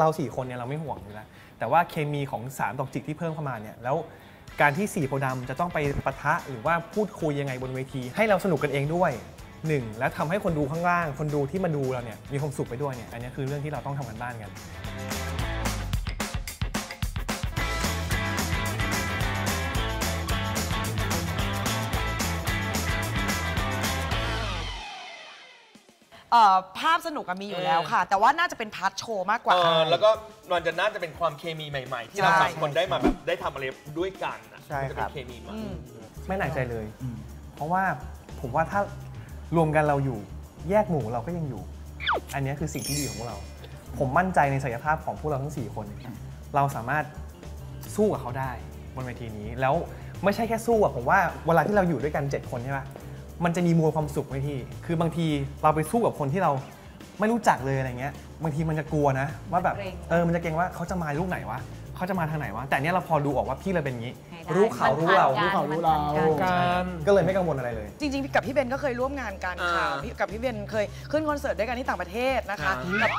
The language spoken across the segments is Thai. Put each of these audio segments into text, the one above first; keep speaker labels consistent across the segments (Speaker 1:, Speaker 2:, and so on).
Speaker 1: เราสี่คนเนี่ยเราไม่ห่วงอยู่แล้ว แต่ว่าเคมีของสารตกจิกที่เพิ่มเข้ามาเนี่ยแล้วการที่สี่โพธิ์ดำจะต้องไปปะทะหรือว่าพูดคุยยังไงบนเวที ให้เราสนุกกันเองด้วยหนึ่งและทำให้คนดูข้างล่าง คนดูที่มาดูเราเนี่ยมีความสุขไปด้วยเนี่ยอันนี้คือเรื่องที่เราต้องทำกันบ้านกัน
Speaker 2: เอ่อภาพสนุกอะมีอยู่แล้วค่ะ แต่ว่าน่าจะเป็นพาร์ทโชว์มากกว่า
Speaker 3: เออแล้วก็มันจะน่าจะเป็นความเคมีใหม่ ๆ ที่เรา
Speaker 2: ใช่
Speaker 3: สามคนได้มาแบบได้ทำอะไรด้วยกันนะ
Speaker 4: ใช่
Speaker 3: จะ
Speaker 4: ครั
Speaker 3: เป็น
Speaker 4: บ
Speaker 3: เคมีใหมา
Speaker 2: อืม
Speaker 1: ไม่หนักใจเลย เพราะว่าผมว่าถ้ารวมกันเราอยู่ แยกหมู่เราก็ยังอยู่ อันนี้คือสิ่งที่ดีของพวกเรา ผมมั่นใจในศักยภาพของพวกเราทั้ง 4 คน เราสามารถสู้กับเขาได้บนเวทีนี้ แล้วไม่ใช่แค่สู้อะผมว่าเวลาที่เราอยู่ด้วยกัน 7 คนใช่ปะ มันจะมีมวลความสุขไหมที่ คือบางทีเราไปสู้กับคนที่เราไม่รู้จักเลยอะไรเงี้ย บางทีมันจะกลัวนะ ว่าแบบ
Speaker 5: เกรง
Speaker 1: เออมันจะเกรงว่าเขาจะมาลูกไหนวะเขาจะมาทางไหนวะแต่เนี้ยเราพอดูออกว่าพี่เราเป็นอย่างนี้
Speaker 5: ให้ได้
Speaker 1: รู้เขารู้เรา
Speaker 5: มันผ่น
Speaker 4: รู้เขารู้เรา
Speaker 5: มันผ่นกัน
Speaker 1: ใช่ก็เลยไม่กังวลอะไรเลย
Speaker 2: จริงๆกับพี่เบนก็เคยร่วมงานกันค่ะ
Speaker 3: อ่า
Speaker 2: พี่กับพี่เบนเคยขึ้นคอนเสิร์ตด้วยกันที่ต่างประเทศนะคะ
Speaker 3: อ่า
Speaker 2: กับ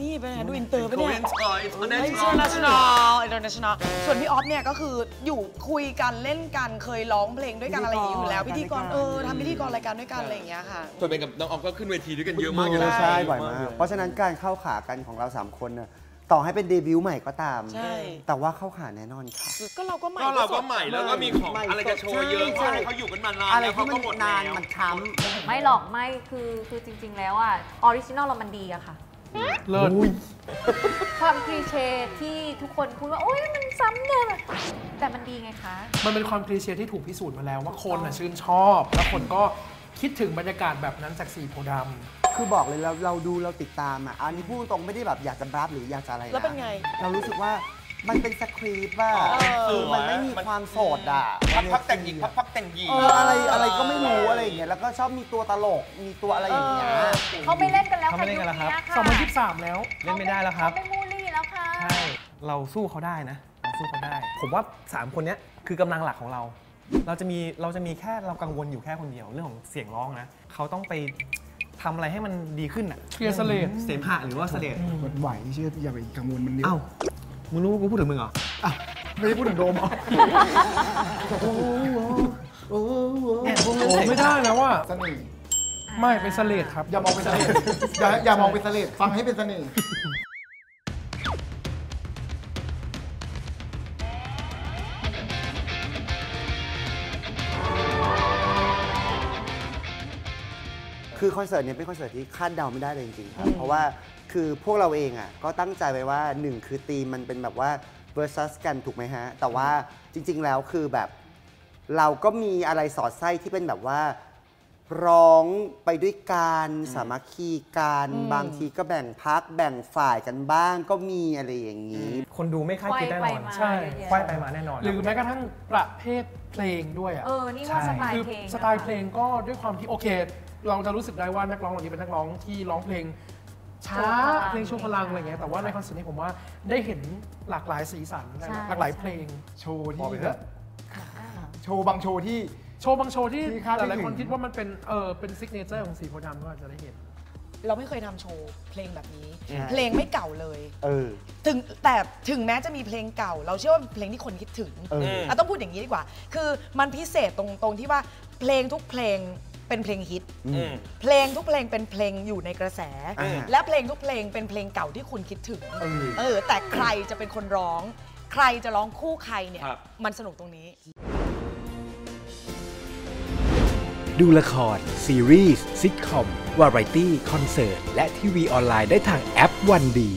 Speaker 2: นี่เป็นไงดูอินเตอร์ปะ
Speaker 3: โค
Speaker 2: เนี่ย
Speaker 3: เรนสกอยอินเตอร์เนชั่น
Speaker 2: international international ส่วนพี่ออฟเนี่ยก็คืออยู่คุยกันเล่นกันเคยร้องเพลงด้วยกันอะไรอย่างนี้อยู่แล้ว
Speaker 4: พิ
Speaker 2: พิ
Speaker 4: ธี
Speaker 2: ธี
Speaker 4: ก
Speaker 2: ก
Speaker 4: ร
Speaker 2: รเออทำพิธีกรรายการด้วยกันอะไรอย่างเงี้ยค่ะ
Speaker 3: ส่วนเป็นกับน้องออฟก็ขึ้นเวทีด้วยกันเยอะมากอยู่
Speaker 4: เอ
Speaker 3: แล้
Speaker 4: อ
Speaker 3: ว
Speaker 4: ใช่บ่อยมาก
Speaker 3: เยอะ
Speaker 4: เพราะฉะนั้นการเข้าขากันของเรา 3 คนน่ะต่อให้เป็นเดบิวต์ใหม่ก็ตาม
Speaker 2: ใช่
Speaker 4: แต่ว่าเข้าขาแน่นอนค่ะ
Speaker 2: ก็เราก็ใหม่
Speaker 3: ก็เราก็
Speaker 2: สด
Speaker 3: ใหม่แล้วก็มีของ
Speaker 4: ใหม่
Speaker 3: อะไรจะโชว์เยอะ
Speaker 4: ใช่
Speaker 3: เพราะอะไรเขาอยู่กันมานาน
Speaker 4: อะไร
Speaker 3: แล้ว
Speaker 4: ที่
Speaker 3: เขา
Speaker 4: มั
Speaker 3: ก็
Speaker 4: น
Speaker 3: หมด
Speaker 4: นาน
Speaker 3: แล้ว
Speaker 4: มันช้ำ
Speaker 5: ไม่หรอกไม่คือคือจริง ๆ แล้วอะ original เรามันดีอะค่ะ
Speaker 6: เลิศ
Speaker 5: ความคลีเช่ที่ทุกคนพูดว่า โอ๊ยมันซ้ำเดิมอะแต่มันดีไงคะ
Speaker 6: มันเป็นความคลีเช่ที่ถูกพิสูจน์มาแล้วว่าคนน่ะชื่นชอบ แล้วคนก็คิดถึงบรรยากาศแบบนั้นจากสีโพธิ์ดำ
Speaker 4: คือบอกเลยเราเราดูเราติดตามอะอันนี้พูดตรงๆไม่ได้แบบอยากจะบรับหรืออยากจะอะไระ
Speaker 2: แล้วเป็นไง
Speaker 4: เรารู้สึกว่ามันเป็นสคริปต์อะ
Speaker 2: เออ
Speaker 4: คือมันไม่มีความสดอะ
Speaker 3: พักพักแต่งหญิงพักพักแต่งหญิง
Speaker 4: เอออะไรอะไรก็ไม่รู้อะไรอย่างเงี้ยแล้วก็ชอบมีตัวตลกมีตัวอะไรอย่างเงี้ย
Speaker 5: เขาไม่เล่นกันแล้ว
Speaker 1: เขา
Speaker 5: ค่ะ
Speaker 1: ไม่เล่นกันแล้วครับ
Speaker 5: ยุคนี้ค่ะ
Speaker 6: 2023แล้ว
Speaker 1: เล่นไม่ได้แล้วครับ
Speaker 5: เขาไม่มูลี่แล้วค่ะ
Speaker 1: ใช่ เราสู้เขาได้นะ เราสู้เขาได้ ผมว่า 3 คนเนี้ยคือกำลังหลักของเรา เราจะมี เราจะมีแค่เรากังวลอยู่แค่คนเดียวเรื่องของเสียงร้องนะ เขาต้องไป ทำอะไรให้มันดีขึ้นอะ
Speaker 6: เคลียร์เสลด
Speaker 1: เสมหะหรือว่าเสลด
Speaker 7: มันไหวเชื่ออย่าไปกังวลมันเยอะ
Speaker 1: เอ้ามึงรู้ว่ากูพูดถึงมึงเหรอ
Speaker 7: ไม่ได้พูดถึงโดมเหรอ
Speaker 6: โอ้ไม่ได้แล้วอะ
Speaker 7: เสน่ห์
Speaker 6: ไม่เป็นเสลดครับ
Speaker 7: อย่ามองเป็นเสน่ห์อย่าอย่ามองเป็นเสน่ห์ฟังให้เป็นเสน่ห์
Speaker 4: คือคอนเสิร์ตเนี้ยเป็นคอนเสิร์ตที่คาดเดาไม่ได้เลยจริงๆครับ เพราะว่าคือพวกเราเองอะก็ตั้งใจไว้ว่าหนึ่งคือธีมมันเป็นแบบว่า versus กันถูกไหมฮะ แต่ว่าจริง ๆ แล้วคือแบบ เราก็มีอะไรสอดไส้ที่เป็นแบบว่าร้องไปด้วยการสามัคคีกันบางทีก็แบ่งพักแบ่งฝ่ายกันบ้างก็มีอะไรอย่างนี้
Speaker 1: คนดูไม่คาดคิดแน่นอน
Speaker 5: ไขว้ไปมา
Speaker 6: ใช่
Speaker 1: ควายไปมาแน่นอน
Speaker 6: หรือแม้กระทั่งประเภทเพลงด้วยอะ
Speaker 5: เออ นี่ว่าสไตล์
Speaker 6: คือ
Speaker 5: เพลง
Speaker 6: สไตล์เพลงก็ด้วยความที่โอเค เราจะรู้สึกได้ว่านักร้องเหล่านี้เป็นนักร้องที่ร้องเพลงช้าเพลงโชว์พลังอะไรเงี้ยแต่ว่าในคอนเสิร์ตนี้ผมว่าได้เห็นหลากหลายสีสันหลากหลายเพลง
Speaker 7: โชว์
Speaker 6: บอก
Speaker 7: ที่
Speaker 6: ไปเถ
Speaker 7: แบ
Speaker 6: อะ
Speaker 7: บโชว์บางโชว์ที่
Speaker 6: โชว์บางโชว์ที่
Speaker 7: ที่คาด
Speaker 6: ห
Speaker 7: ไม่
Speaker 6: ลายๆคน
Speaker 7: ถึง
Speaker 6: คิดว่ามันเป็นเออเป็นซิกเนเจอร์ของสีโพธิ์ดำก็อาจจะได้เห็น
Speaker 2: เราไม่เคยทำโชว์เพลงแบบนี้
Speaker 4: ใช่
Speaker 2: เพลงไม่เก่าเลย
Speaker 4: เออ
Speaker 2: ถึงแต่ถึงแม้จะมีเพลงเก่า เราเชื่อว่าเป็นเพลงที่คนคิดถึง
Speaker 4: เออ
Speaker 2: อะต้องพูดอย่างนี้ดีกว่า คือมันพิเศษตรงตรงที่ว่าเพลงทุกเพลง เป็นเพลงฮิต
Speaker 3: อืม
Speaker 2: เพลงทุกเพลงเป็นเพลงอยู่ในกระแส
Speaker 4: อ่า
Speaker 2: และเพลงทุกเพลงเป็นเพลงเก่าที่คุณคิดถึงเออ แต่ใครจะเป็นคนร้อง ใครจะร้องคู่ใครเนี่ย
Speaker 3: ครับ
Speaker 2: มันสนุกตรงนี้
Speaker 8: ดูละคร ซีรีส์ซิทคอม วาไรตี้ คอนเสิร์ต และทีวีออนไลน์ได้ทางแอปวันดี